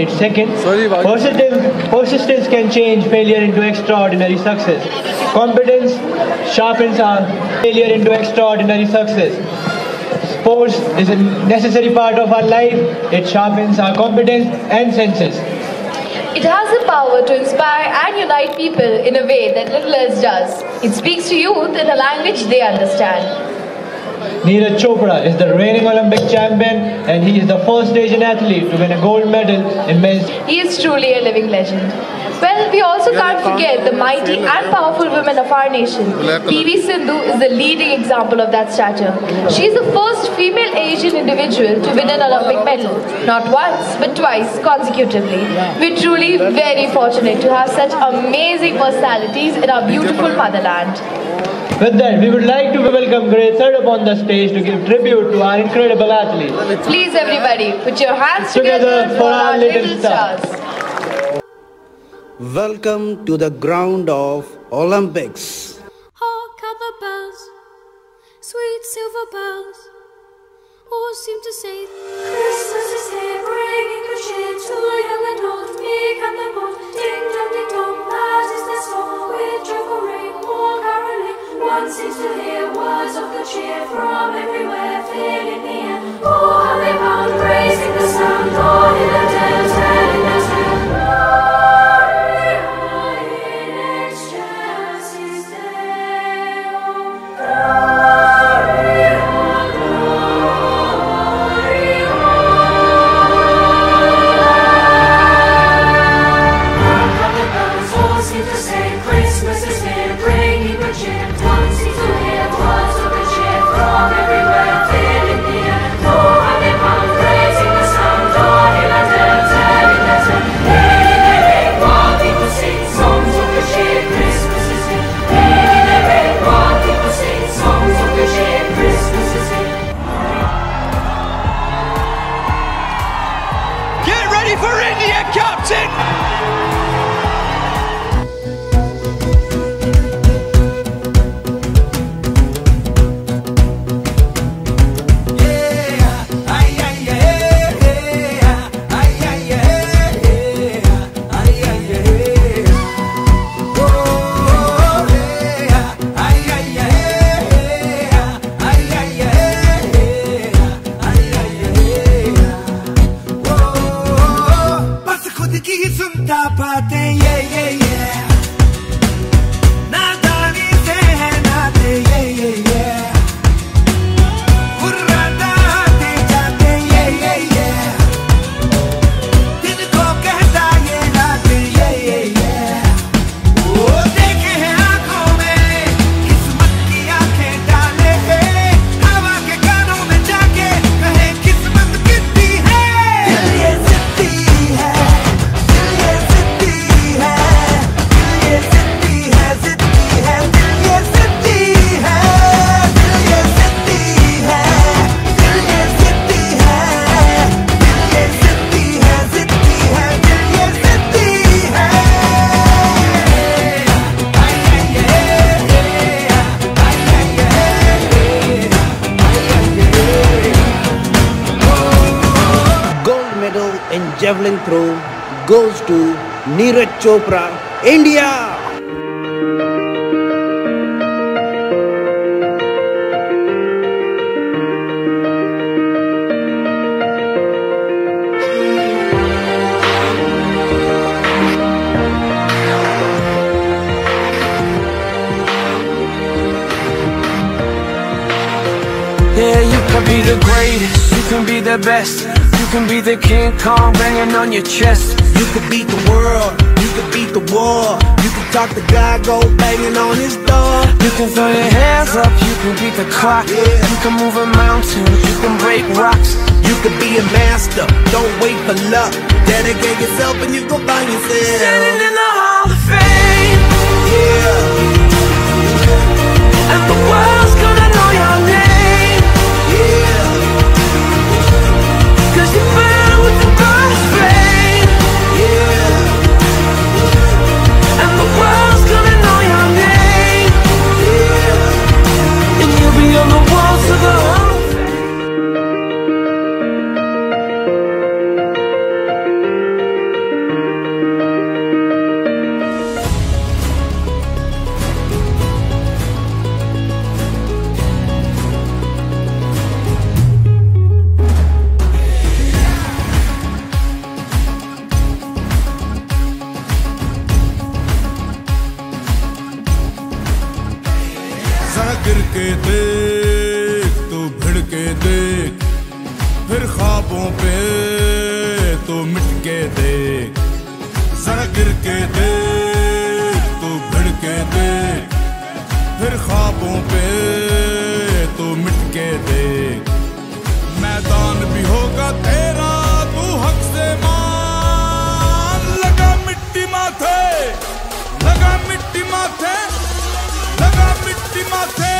8 seconds. Sorry, Persistence, persistence can change failure into extraordinary success. Competence sharpens our failure into extraordinary success. Sports is a necessary part of our life. It sharpens our competence and senses. It has the power to inspire and unite people in a way that little else does. It speaks to youth in a language they understand. Neeraj Chopra is the reigning Olympic champion and he is the first Asian athlete to win a gold medal in men's. He is truly a living legend. Well, we also can't forget the mighty and powerful women of our nation. PV Sindhu is the leading example of that stature. She is the first female Asian individual to win an Olympic medal, not once but twice consecutively. We're truly very fortunate to have such amazing personalities in our beautiful motherland. With that, we would like to welcome Grace Third upon the stage to give tribute to our incredible athletes. Please, everybody, put your hands Together together, for our little stars. Welcome to the ground of Olympics. Hark how the bells, sweet silver bells, all seem to say Christmas is here, bringing Captain! Javelin throw goes to Neeraj Chopra, India. Yeah, you can be the greatest, you can be the best You can be the King Kong banging on your chest You could beat the world, you could beat the war. You could talk to God, go banging on his door. You can throw your hands up, you can beat the clock Yeah. You can move a mountain, you can break rocks You could be a master, don't wait for luck. Dedicate yourself and you go find yourself Standing in the Hall of Fame गिर के देख, तू भिड़ के देख। फिर ख्वाबों पे तो मिट के देख। जरा गिर के देख, तू भिड़ के देख। फिर ख्वाबों पे तो मिट के देख। मैदान भी होगा तेरा, तू हक से मान। लगा मिट्टी माथे, लगा मिट्टी माथे। Maté.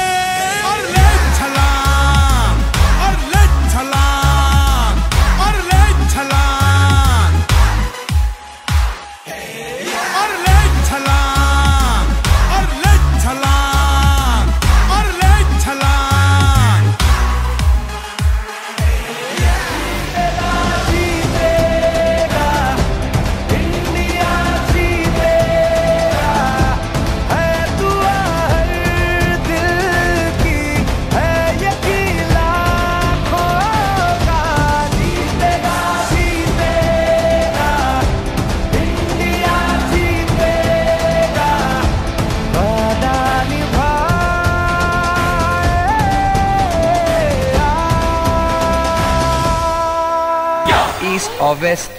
East or West,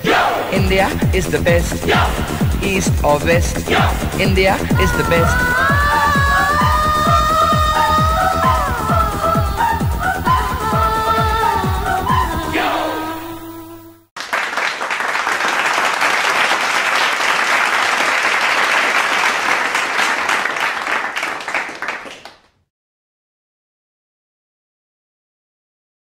India is the best. East or West, India is the best.